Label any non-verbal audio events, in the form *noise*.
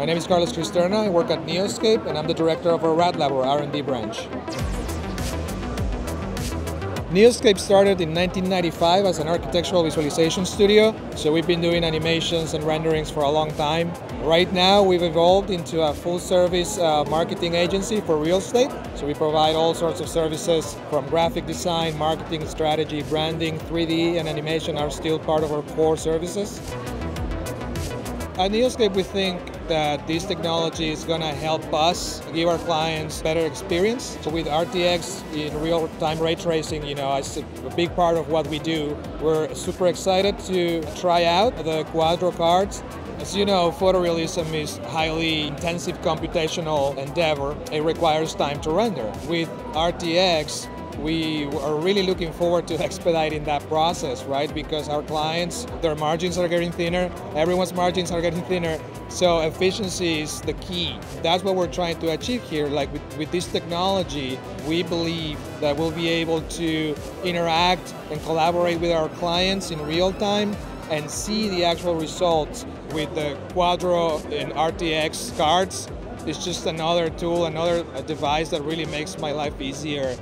My name is Carlos Cristerna. I work at Neoscape and I'm the director of our RAD Lab or R&D branch. Neoscape started in 1995 as an architectural visualization studio, so we've been doing animations and renderings for a long time. Right now, we've evolved into a full service uh, marketing agency for real estate. So we provide all sorts of services from graphic design, marketing strategy, branding, 3D, and animation are still part of our core services. At Neoscape, we think that this technology is going to help us give our clients better experience. So with RTX in real-time ray tracing, you know, it's a big part of what we do. We're super excited to try out the Quadro cards. As you know, photorealism is highly intensive computational endeavor. It requires time to render. With RTX, we are really looking forward to *laughs* expediting that process, right? Because our clients, their margins are getting thinner, everyone's margins are getting thinner, so efficiency is the key. That's what we're trying to achieve here. Like with, with this technology, we believe that we'll be able to interact and collaborate with our clients in real time and see the actual results with the Quadro and RTX cards. It's just another tool, another device that really makes my life easier